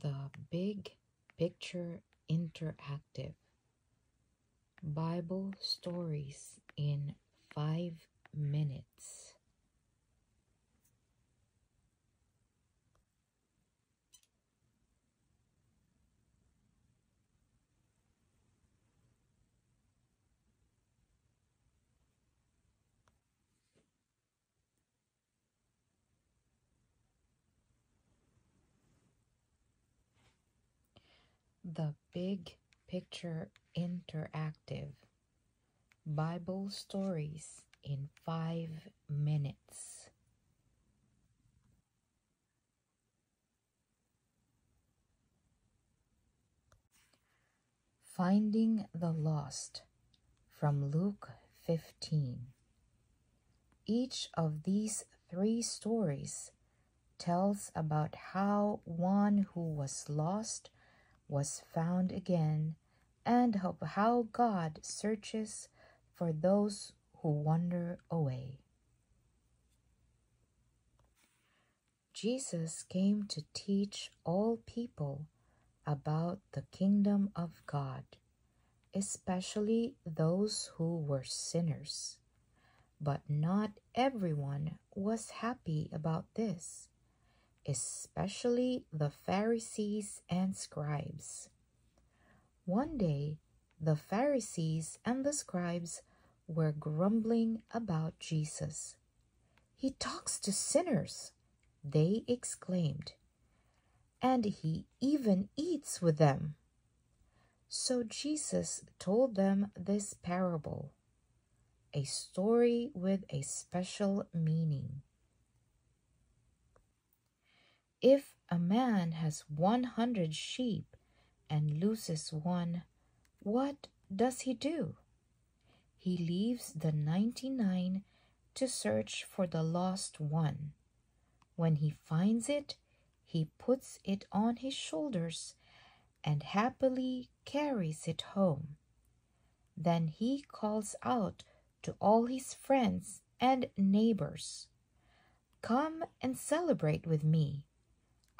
The Big Picture Interactive Bible Stories in 5 Minutes. The Big Picture Interactive Bible Stories in 5 Minutes. Finding the Lost from Luke 15. Each of these three stories tells about how one who was lost was found again and of how God searches for those who wander away. Jesus came to teach all people about the kingdom of God, especially those who were sinners. But not everyone was happy about this especially the Pharisees and scribes. One day, the Pharisees and the scribes were grumbling about Jesus. He talks to sinners, they exclaimed, and he even eats with them. So Jesus told them this parable, a story with a special meaning. If a man has 100 sheep and loses one, what does he do? He leaves the 99 to search for the lost one. When he finds it, he puts it on his shoulders and happily carries it home. Then he calls out to all his friends and neighbors Come and celebrate with me.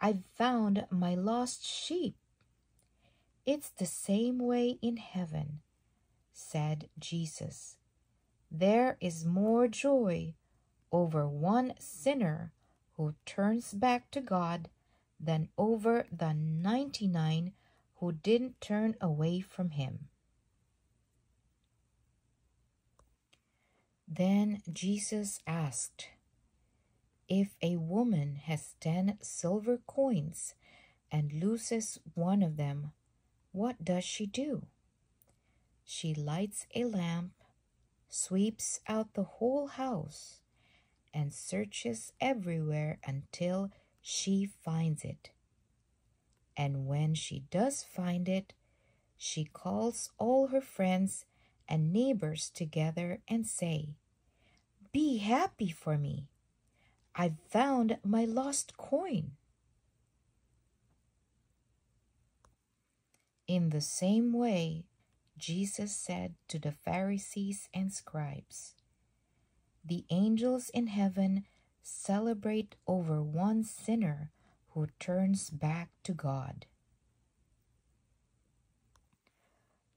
I've found my lost sheep. It's the same way in heaven, said Jesus. There is more joy over one sinner who turns back to God than over the 99 who didn't turn away from him. Then Jesus asked, if a woman has ten silver coins and loses one of them, what does she do? She lights a lamp, sweeps out the whole house, and searches everywhere until she finds it. And when she does find it, she calls all her friends and neighbors together and say, Be happy for me. I've found my lost coin. In the same way, Jesus said to the Pharisees and scribes, The angels in heaven celebrate over one sinner who turns back to God.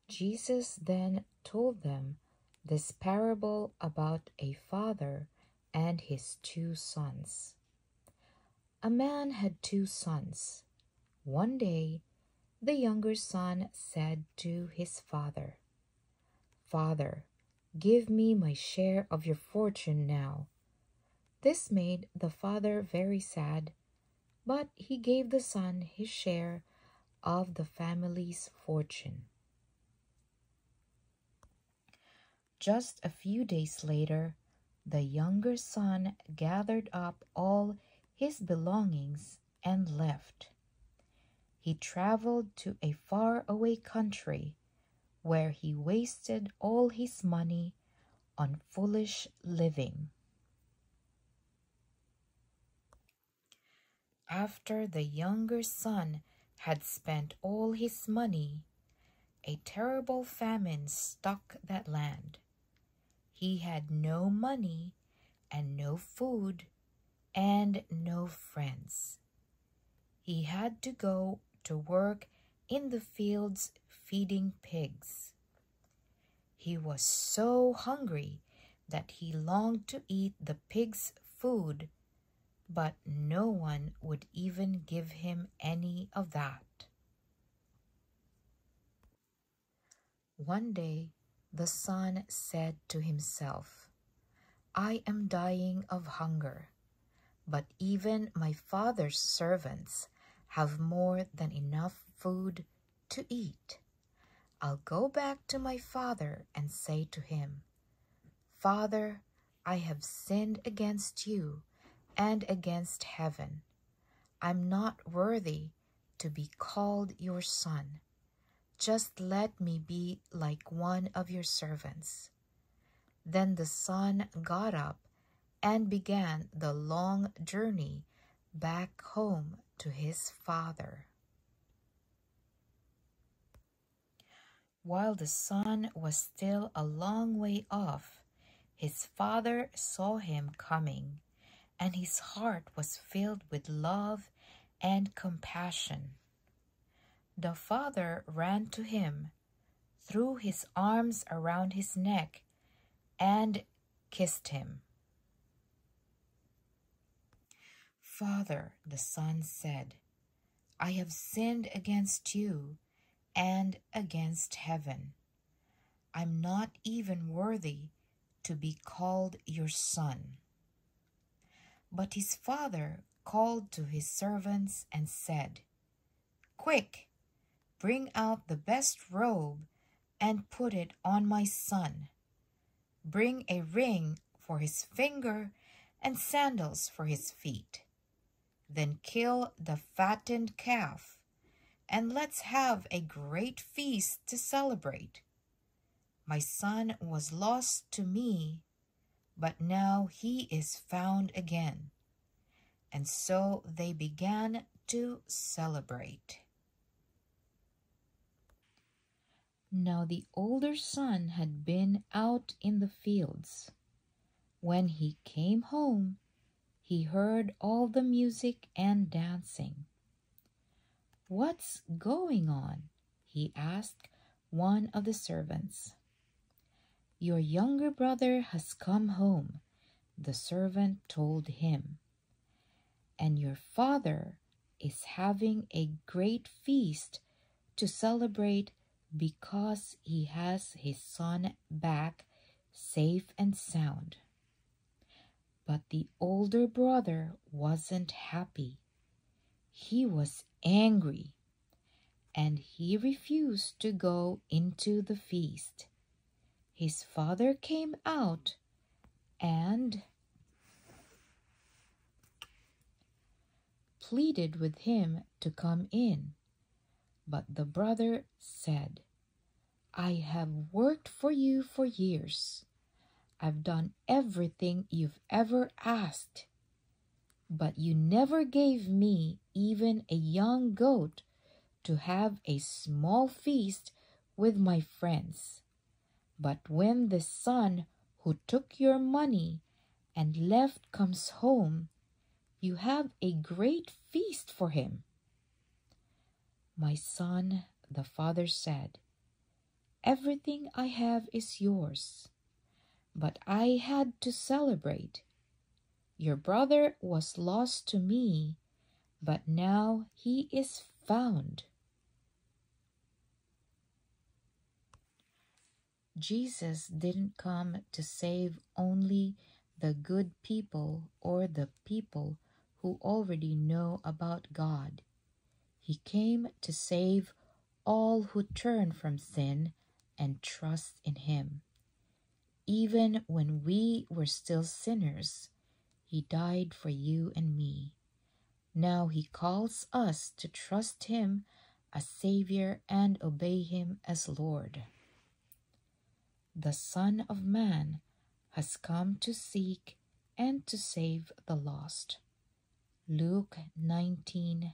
Jesus then told them this parable about a father and his two sons. A man had two sons. One day, the younger son said to his father, Father, give me my share of your fortune now. This made the father very sad, but he gave the son his share of the family's fortune. Just a few days later, the younger son gathered up all his belongings and left. He traveled to a far-away country where he wasted all his money on foolish living. After the younger son had spent all his money, a terrible famine struck that land. He had no money and no food and no friends. He had to go to work in the fields feeding pigs. He was so hungry that he longed to eat the pigs' food, but no one would even give him any of that. One day the son said to himself, I am dying of hunger, but even my father's servants have more than enough food to eat. I'll go back to my father and say to him, Father, I have sinned against you and against heaven. I'm not worthy to be called your son. Just let me be like one of your servants. Then the son got up and began the long journey back home to his father. While the son was still a long way off, his father saw him coming, and his heart was filled with love and compassion. The father ran to him, threw his arms around his neck, and kissed him. Father, the son said, I have sinned against you and against heaven. I'm not even worthy to be called your son. But his father called to his servants and said, Quick, Bring out the best robe and put it on my son. Bring a ring for his finger and sandals for his feet. Then kill the fattened calf, and let's have a great feast to celebrate. My son was lost to me, but now he is found again. And so they began to celebrate. Now the older son had been out in the fields. When he came home, he heard all the music and dancing. What's going on? he asked one of the servants. Your younger brother has come home, the servant told him, and your father is having a great feast to celebrate because he has his son back safe and sound. But the older brother wasn't happy. He was angry and he refused to go into the feast. His father came out and pleaded with him to come in. But the brother said, I have worked for you for years. I've done everything you've ever asked. But you never gave me even a young goat to have a small feast with my friends. But when the son who took your money and left comes home, you have a great feast for him. My son, the father said, Everything I have is yours. But I had to celebrate. Your brother was lost to me, but now he is found. Jesus didn't come to save only the good people or the people who already know about God. He came to save all who turn from sin and trust in Him. Even when we were still sinners, He died for you and me. Now He calls us to trust Him as Savior and obey Him as Lord. The Son of Man has come to seek and to save the lost. Luke 19:10